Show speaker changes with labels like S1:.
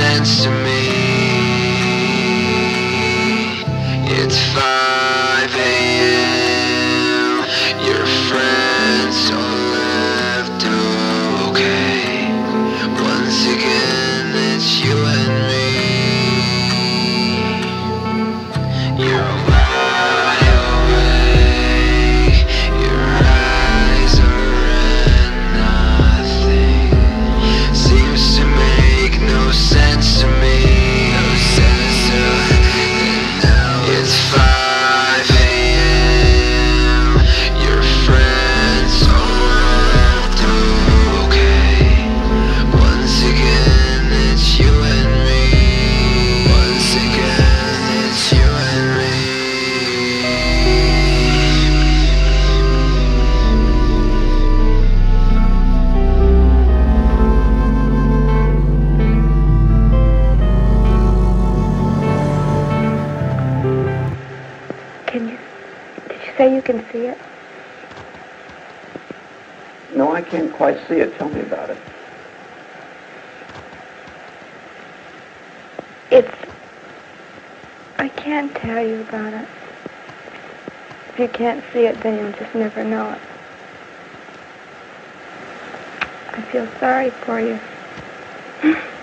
S1: sense to me. It's 5
S2: say you can see it?
S3: No, I can't quite see it. Tell me about it.
S2: It's. I can't tell you about it. If you can't see it, then you'll just never know it. I feel sorry for you.